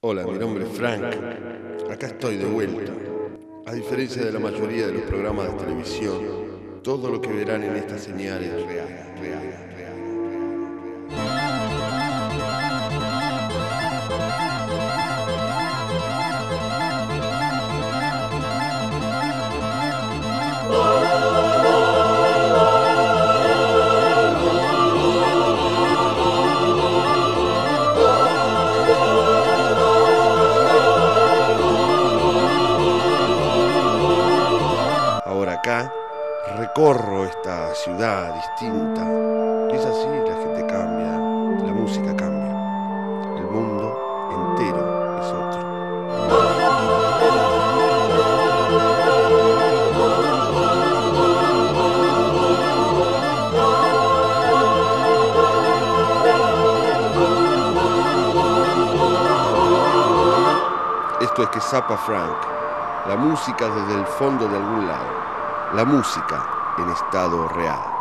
Hola, mi nombre es Frank. Acá estoy de vuelta. A diferencia de la mayoría de los programas de televisión, todo lo que verán en esta señal es real, real, real. Acá recorro esta ciudad distinta. Es así, la gente cambia, la música cambia. El mundo entero es otro. Esto es que Zapa Frank, la música desde el fondo de algún lado, la música en estado real.